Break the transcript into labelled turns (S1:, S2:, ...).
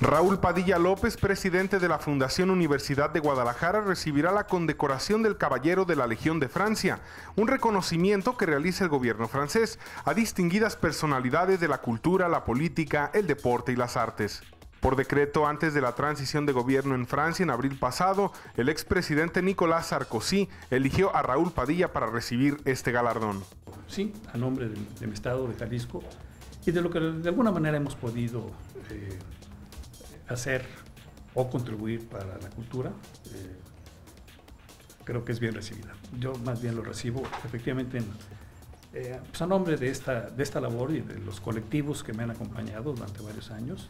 S1: Raúl Padilla López, presidente de la Fundación Universidad de Guadalajara, recibirá la condecoración del Caballero de la Legión de Francia, un reconocimiento que realiza el gobierno francés a distinguidas personalidades de la cultura, la política, el deporte y las artes. Por decreto, antes de la transición de gobierno en Francia en abril pasado, el expresidente Nicolás Sarkozy eligió a Raúl Padilla para recibir este galardón.
S2: Sí, a nombre de, mi estado de Jalisco y de lo que de alguna manera hemos podido eh, hacer o contribuir para la cultura, eh, creo que es bien recibida. Yo más bien lo recibo efectivamente eh, pues a nombre de esta, de esta labor y de los colectivos que me han acompañado durante varios años.